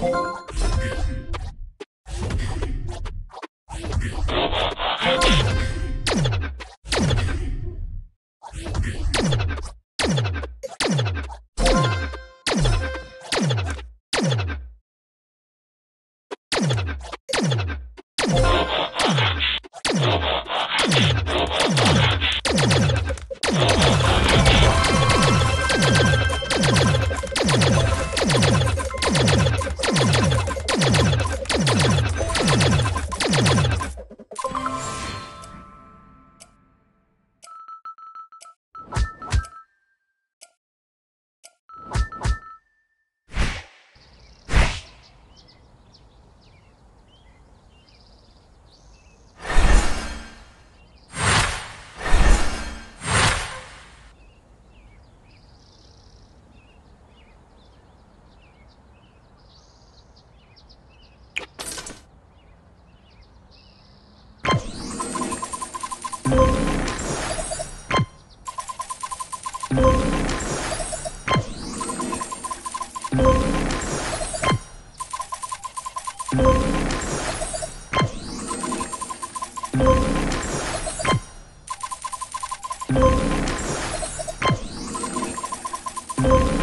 Oh. You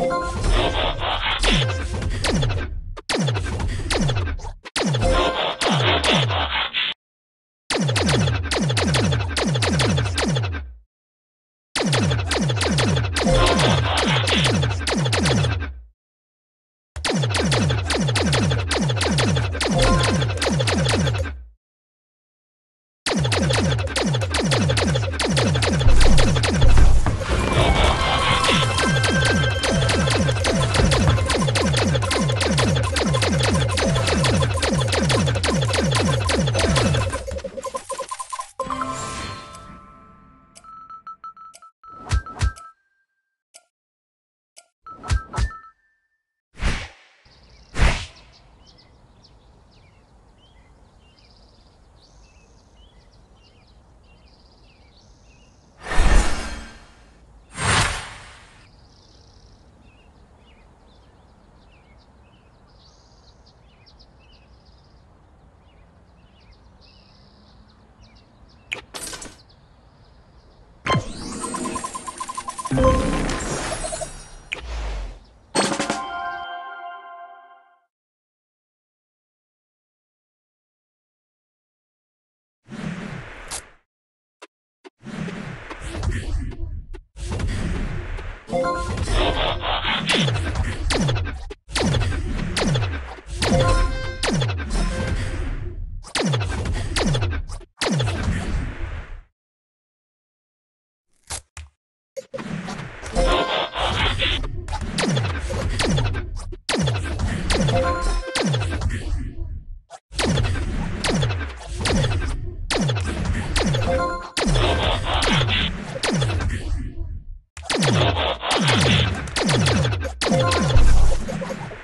Oh, 嗯。ハハハハ!